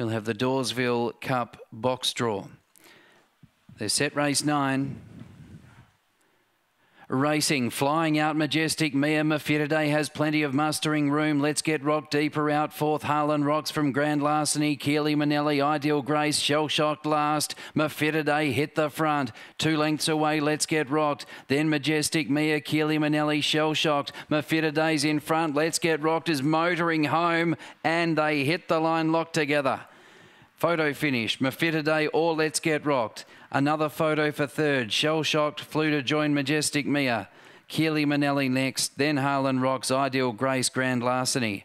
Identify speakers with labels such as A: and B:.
A: We'll have the Dawesville Cup box draw. They're set race nine. Racing, flying out majestic. Mia Mafitidae has plenty of mustering room. Let's get rock deeper out. Fourth, Harlan Rocks from Grand Larceny. Keely Manelli, Ideal Grace, Shell Shocked last. Mafitidae hit the front. Two lengths away, let's get rocked. Then majestic Mia, Keely Manelli, Shell Shocked. Mafitidae's in front. Let's get rocked is motoring home and they hit the line locked together. Photo finish. Mafitidae or Let's Get Rocked. Another photo for third. Shell Shocked flew to join Majestic Mia. Keely Manelli next, then Harlan Rocks, Ideal Grace, Grand Larceny.